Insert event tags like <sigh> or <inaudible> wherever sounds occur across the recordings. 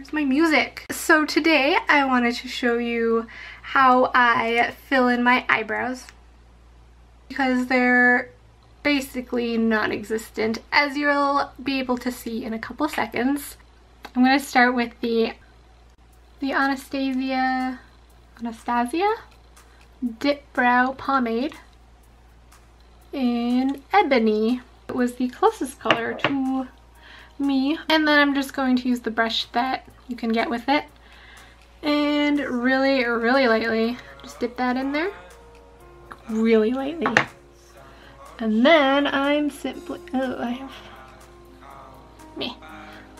Where's my music? So today I wanted to show you how I fill in my eyebrows because they're basically non-existent as you'll be able to see in a couple seconds. I'm going to start with the the Anastasia Anastasia Dip Brow Pomade in Ebony. It was the closest color to me. And then I'm just going to use the brush that you can get with it. And really, really lightly, just dip that in there. Really lightly. And then I'm simply, oh, I have me.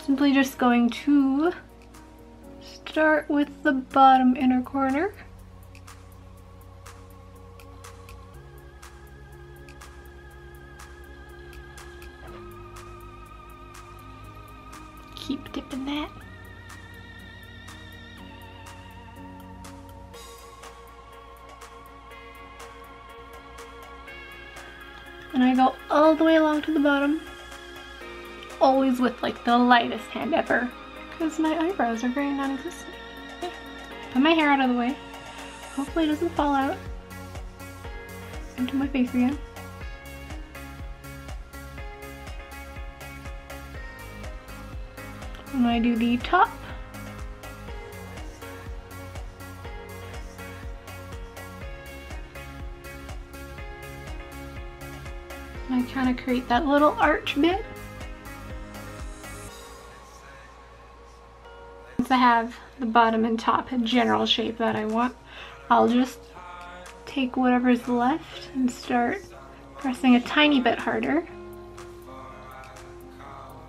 Simply just going to start with the bottom inner corner. Keep dipping that. And I go all the way along to the bottom. Always with like the lightest hand ever because my eyebrows are very non-existent. Put my hair out of the way. Hopefully it doesn't fall out into my face again. And I do the top. I kind of create that little arch bit. Once I have the bottom and top general shape that I want, I'll just take whatever's left and start pressing a tiny bit harder.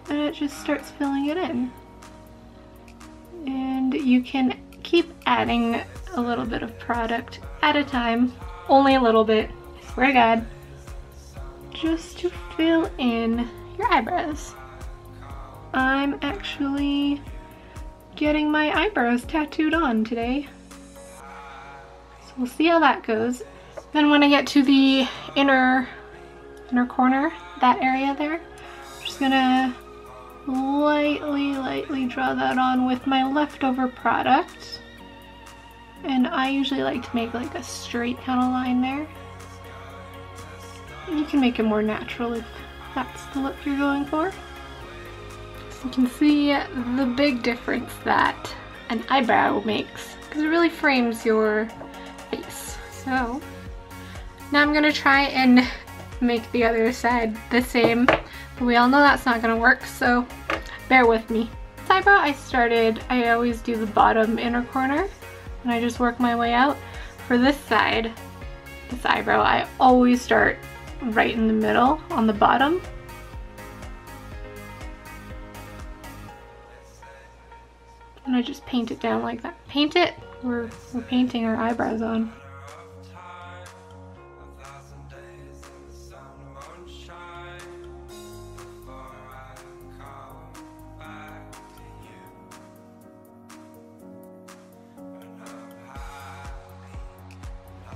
And it just starts filling it in. And you can keep adding a little bit of product at a time, only a little bit, swear to God, just to fill in your eyebrows. I'm actually getting my eyebrows tattooed on today. So we'll see how that goes. Then when I get to the inner inner corner, that area there, I'm just gonna lightly, lightly draw that on with my leftover product. And I usually like to make like a straight kind of line there. You can make it more natural if that's the look you're going for. You can see the big difference that an eyebrow makes because it really frames your face. So now I'm gonna try and make the other side the same, we all know that's not gonna work, so bear with me. This eyebrow I started, I always do the bottom inner corner and I just work my way out. For this side, this eyebrow, I always start right in the middle on the bottom And I just paint it down like that. Paint it? We're, we're painting our eyebrows on.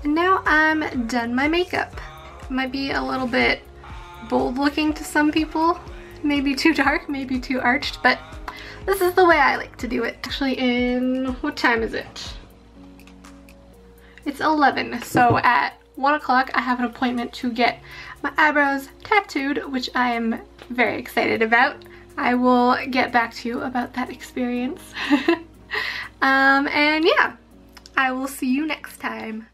Now I'm done my makeup. Might be a little bit bold looking to some people. Maybe too dark, maybe too arched, but this is the way I like to do it. Actually in, what time is it? It's 11, so at 1 o'clock I have an appointment to get my eyebrows tattooed, which I am very excited about. I will get back to you about that experience. <laughs> um, and yeah, I will see you next time.